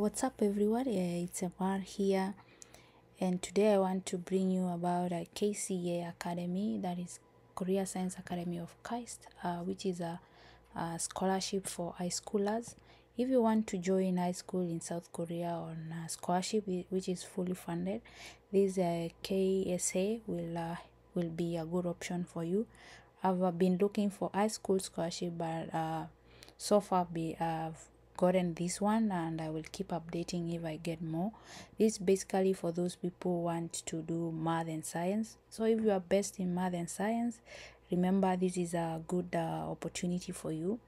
what's up everyone uh, it's Amar here and today I want to bring you about a KSA Academy that is Korea Science Academy of KAIST uh, which is a, a scholarship for high schoolers. If you want to join high school in South Korea on a scholarship which is fully funded this uh, KSA will uh, will be a good option for you. I've uh, been looking for high school scholarship but uh, so far be I've gotten this one and I will keep updating if I get more. This is basically for those people who want to do math and science. So if you are best in math and science, remember this is a good uh, opportunity for you.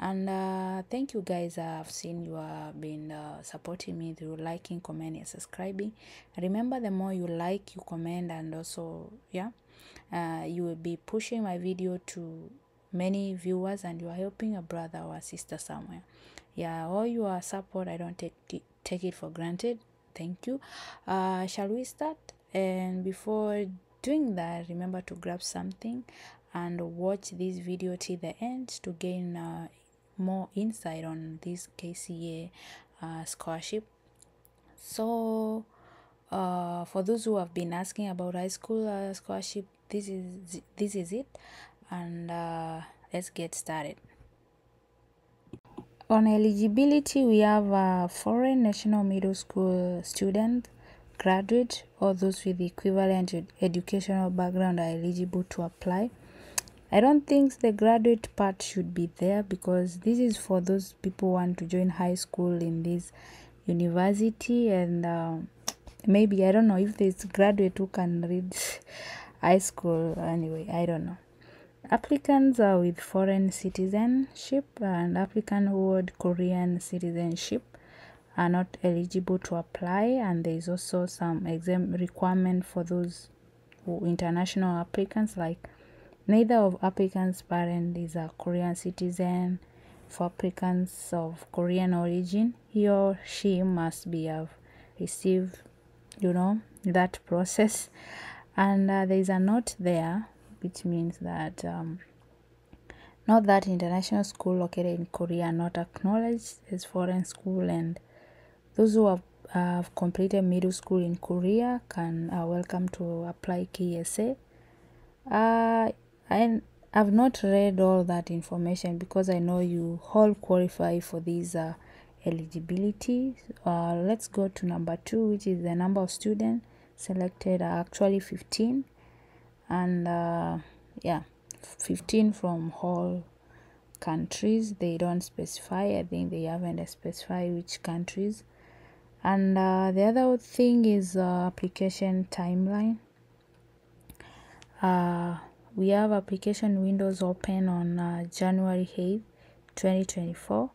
And uh, thank you guys. I've seen you have been uh, supporting me through liking, comment, and subscribing. Remember, the more you like, you comment, and also yeah, uh, you will be pushing my video to many viewers and you are helping a brother or a sister somewhere. Yeah all your support i don't take it, take it for granted. Thank you. Uh shall we start? And before doing that remember to grab something and watch this video till the end to gain uh, more insight on this ksa uh, scholarship. So uh, for those who have been asking about high school uh, scholarship this is this is it and uh, let's get started. On eligibility we have a foreign national middle school student graduate or those with equivalent ed- educational background are eligible to apply. I don't think the graduate part should be there because this is for those people who want to join high school in this university and um, maybe I don't know if there's graduate who can read high school anyway. I don't know applicants are with foreign citizenship and applicant who hold Korean citizenship are not eligible to apply and there is also some exam requirement for those who international applicants like neither of applicants parent is a korean citizen. For applicants of korean origin he or she must be have received you know that process. And uh, there is a note there which means that um, not that international school located in korea are not acknowledged as foreign school and those who have, have completed middle school in korea can are welcome to apply ksa uh, I I've not read all that information because I know you all qualify for these uh, eligibility. Uh, let's go to number two, which is the number of students selected are actually 15, and uh, yeah, 15 from all countries. They don't specify. I think they haven't specified which countries. And uh, the other thing is uh, application timeline. Uh, we have application windows open on uh, January 8th, 2024,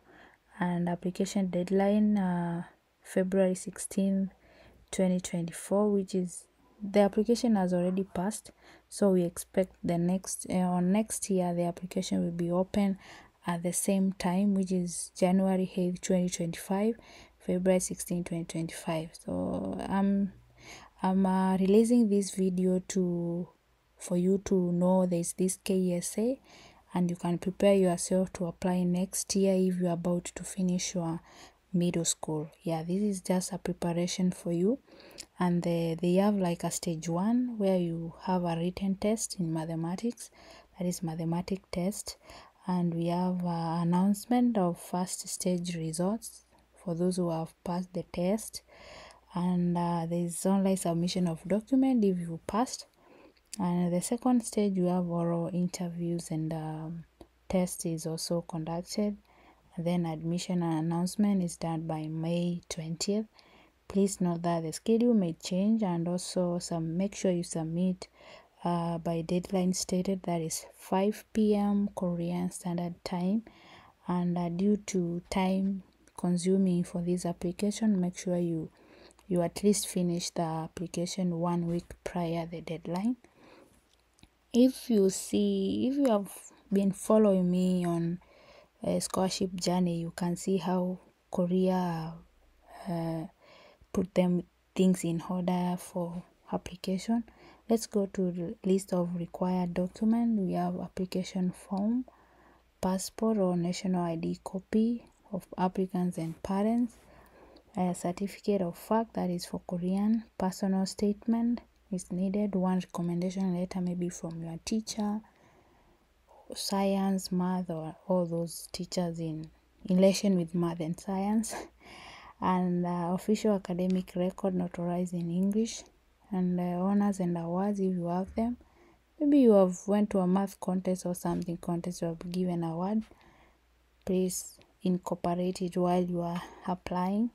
and application deadline uh, February 16th, 2024, which is the application has already passed. So we expect the next uh, or next year the application will be open at the same time, which is January 8th, 2025, February 16, 2025. So I'm I'm uh, releasing this video to for you to know there's this KSA and you can prepare yourself to apply next year if you're about to finish your middle school. Yeah, this is just a preparation for you. And they, they have like a stage one where you have a written test in mathematics, that is mathematic test. And we have an announcement of first stage results for those who have passed the test. And uh, there is online submission of document if you passed and the second stage, you have oral interviews and um, test is also conducted. Then admission and announcement is done by May 20th. Please note that the schedule may change and also some make sure you submit uh, by deadline stated that is 5 p.m. Korean Standard Time. And uh, due to time consuming for this application, make sure you you at least finish the application one week prior the deadline if you see if you have been following me on scholarship journey you can see how korea uh, put them things in order for application. Let's go to the list of required document. We have application form passport or national id copy of applicants and parents a certificate of fact that is for Korean, personal statement is needed, one recommendation letter maybe from your teacher, science, math, or all those teachers in in relation with math and science, and uh, official academic record notarized in English, and uh, honors and awards if you have them. Maybe you have went to a math contest or something contest, you have given award. Please incorporate it while you are applying.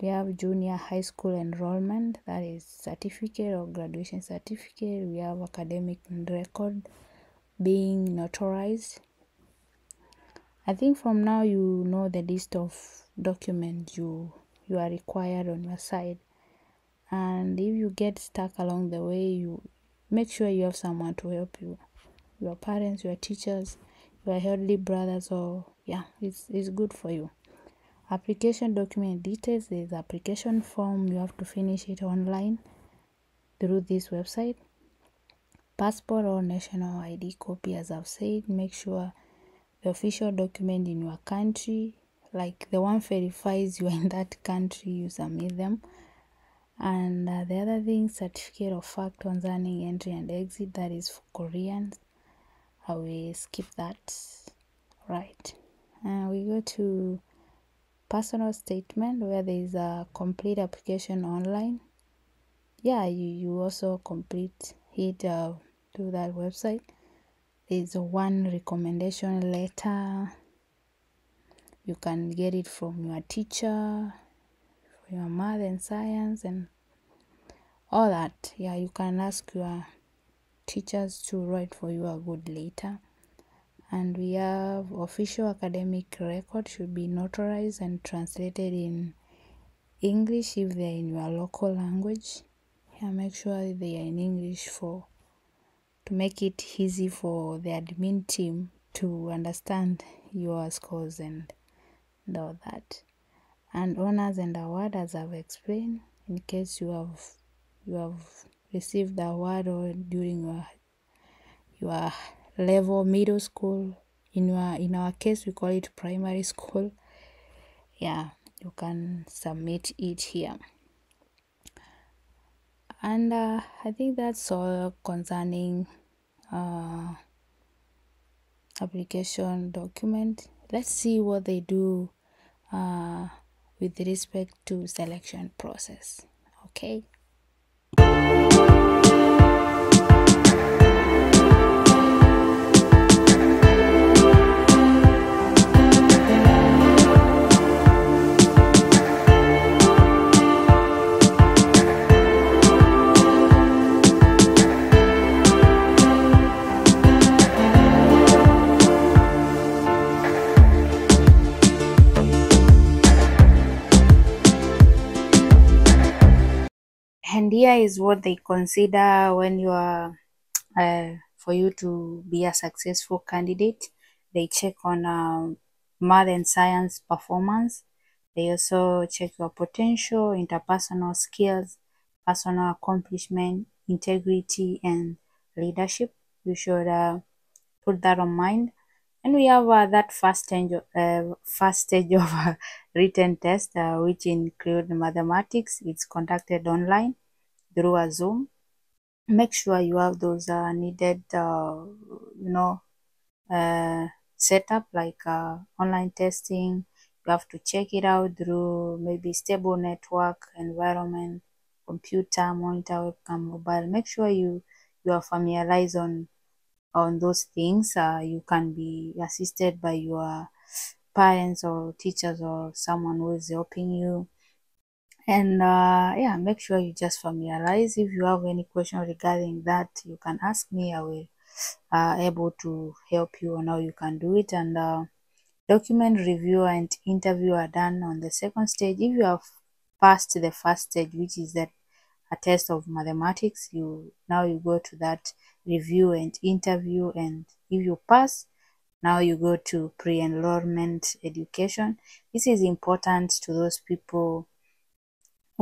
We have junior high school enrollment, that is certificate or graduation certificate. We have academic record being notarized. I think from now you know the list of documents you you are required on your side. And if you get stuck along the way, you make sure you have someone to help you. Your parents, your teachers, your elderly brothers, or yeah, it's it's good for you. Application document details is application form. You have to finish it online through this website passport or national ID copy, as I've said, make sure the official document in your country, like the one verifies you in that country, you submit them. And uh, the other thing, certificate of fact concerning entry and exit, that is for Koreans. I will skip that. Right. And we go to personal statement where there is a complete application online. Yeah, you, you also complete it uh, to that website. There's one recommendation letter. You can get it from your teacher for your math and science and all that. Yeah you can ask your teachers to write for you a good letter. And we have official academic record should be notarized and translated in english if they're in your local language. Yeah make sure they are in english for to make it easy for the admin team to understand your scores and, and all that. And honors and award, as I've explained, in case you have you have received the award or during your your level middle school. In your in our case, we call it primary school. Yeah, you can submit it here and uh, i think that's all concerning uh, application document. Let's see what they do uh, with respect to selection process. Okay is what they consider when you are uh, for you to be a successful candidate. They check on um, math and science performance. They also check your potential interpersonal skills personal accomplishment integrity and leadership. You should uh, put that on mind. And we have uh, that first stage, uh, first stage of a written test, uh, which include mathematics. It's conducted online through a Zoom. Make sure you have those uh, needed, uh, you know, uh, setup like uh, online testing. You have to check it out through maybe stable network environment, computer, monitor, webcam, mobile. Make sure you you are familiarized on on those things. Uh, you can be assisted by your parents or teachers or someone who is helping you and uh, yeah make sure you just familiarize. If you have any question regarding that you can ask me. I will uh, able to help you on how you can do it. And uh, document review and interview are done on the second stage. If you have passed the first stage which is that a test of mathematics you now you go to that review and interview. And if you pass now you go to pre-enrollment education. This is important to those people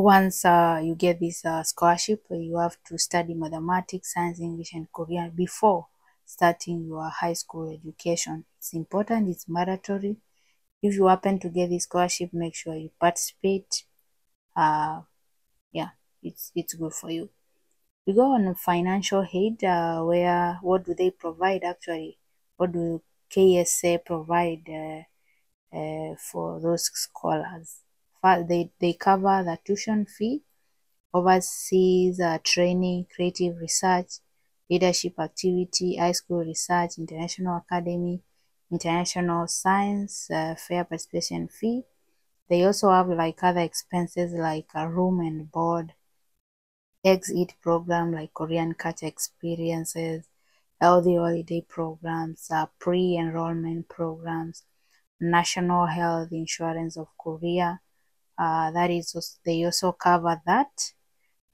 once uh, you get this uh, scholarship, you have to study mathematics, science, English, and Korean before starting your high school education. It's important, it's mandatory. If you happen to get this scholarship, make sure you participate uh yeah it's it's good for you we go on financial aid uh, where what do they provide actually what do ksa provide uh, uh, for those scholars they, they cover the tuition fee overseas uh, training creative research leadership activity high school research international academy international science uh, fair participation fee they also have like other expenses like a room and board, exit program like Korean culture experiences, healthy holiday programs, uh, pre-enrollment programs, national health insurance of Korea. Uh, that is, they also cover that.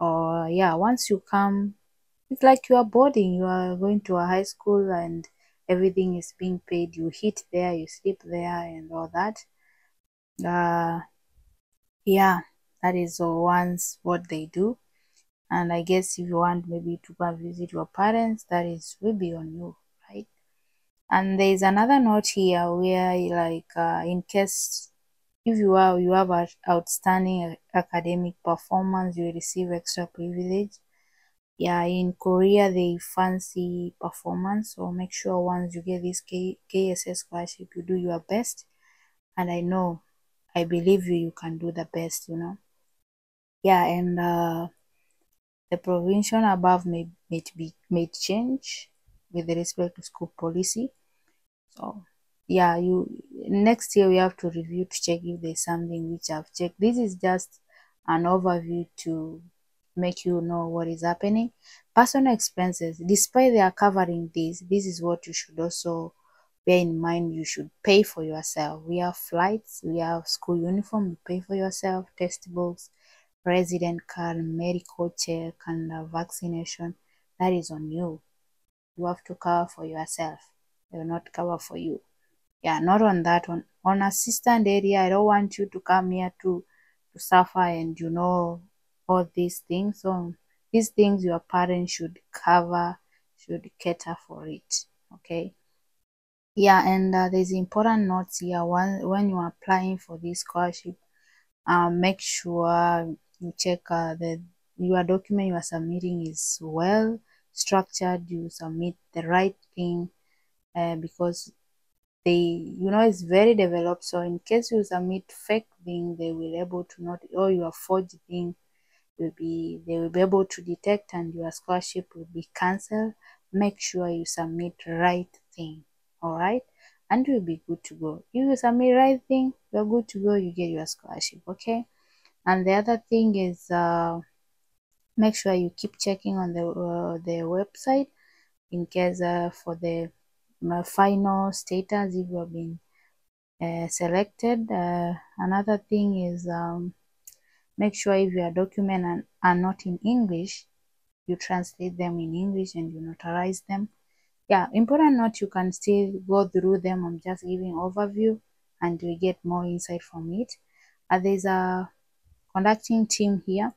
Or yeah, once you come, it's like you are boarding. You are going to a high school and everything is being paid. You hit there, you sleep there, and all that uh yeah that is once what they do and i guess if you want maybe to go visit your parents that is will be on you right and there's another note here where like uh, in case if you are you have an outstanding academic performance you receive extra privilege yeah in korea they fancy performance so make sure once you get this K- kss scholarship you do your best and i know I believe you, you can do the best, you know. Yeah, and uh, the provision above may, may be may change with respect to school policy. So yeah, you next year we have to review to check if there's something which I've checked. This is just an overview to make you know what is happening. Personal expenses, despite they are covering this, this is what you should also bear in mind you should pay for yourself. We have flights, we have school uniform, you pay for yourself, textbooks, resident card, medical check, and vaccination. That is on you. You have to cover for yourself. They will not cover for you. Yeah, not on that one. On assistant area, I don't want you to come here to, to suffer and you know all these things. So these things your parents should cover, should cater for it. Okay yeah and uh, there's important notes here when when you're applying for this scholarship um, make sure you check uh, the your document you are submitting is well structured you submit the right thing uh, because they you know it's very developed. So in case you submit fake thing they will able to not or your forged thing will be they will be able to detect and your scholarship will be cancelled. Make sure you submit right thing all right and you'll be good to go. If you submit right thing you're good to go you get your scholarship okay? And the other thing is uh, make sure you keep checking on the uh, the website in case uh, for the final status if you have been uh, selected. Uh, another thing is um, make sure if your document are, are not in english you translate them in english and you notarize them. Yeah important note you can still go through them. I'm just giving overview and you get more insight from it. Uh, there's a conducting team here.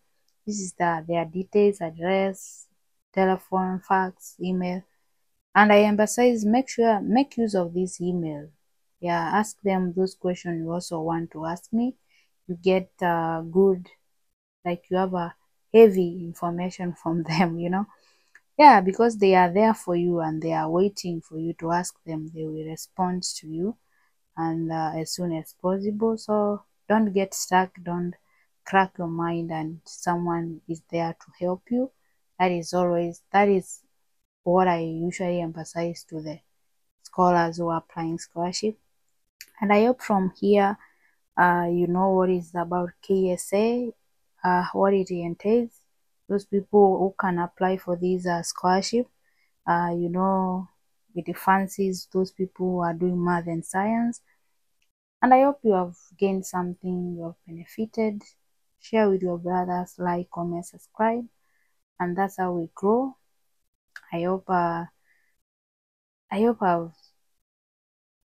This is the their details address telephone fax email and i emphasize make sure make use of this email yeah ask them those questions you also want to ask me you get uh, good like you have a heavy information from them you know yeah, because they are there for you and they are waiting for you to ask them. They will respond to you and uh, as soon as possible. So don't get stuck. Don't crack your mind and someone is there to help you. That is always, that is what I usually emphasize to the scholars who are applying scholarship. And I hope from here, uh, you know what is about KSA, uh, what it entails, those people who can apply for this uh, scholarship uh, you know with the fancies those people who are doing math and science. And i hope you have gained something you have benefited. Share with your brothers like comment subscribe. And that's how we grow i hope uh, i hope i've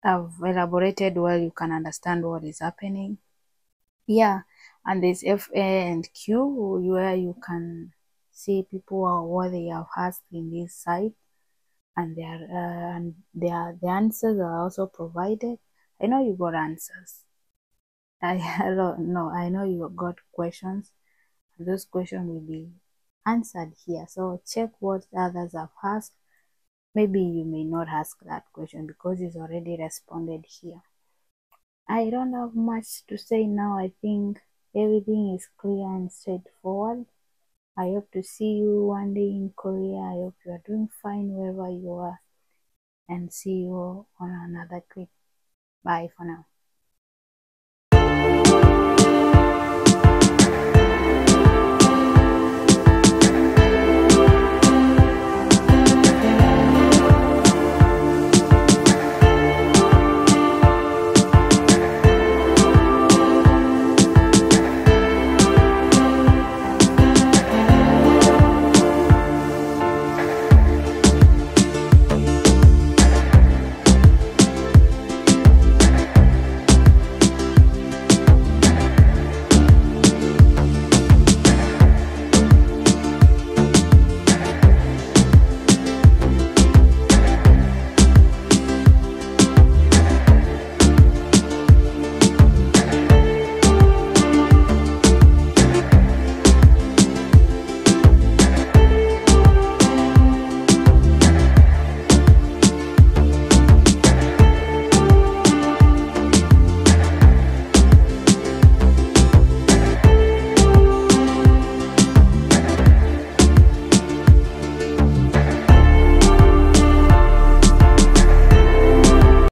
i've elaborated well you can understand what is happening yeah and there's FA and Q where you can see people are what they have asked in this site and their uh, and their the answers are also provided. I know you got answers. I know. I know you got questions. Those questions will be answered here. So check what others have asked. Maybe you may not ask that question because it's already responded here. I don't have much to say now. I think everything is clear and straightforward. I hope to see you one day in Korea. I hope you are doing fine wherever you are. And see you on another clip. Bye for now.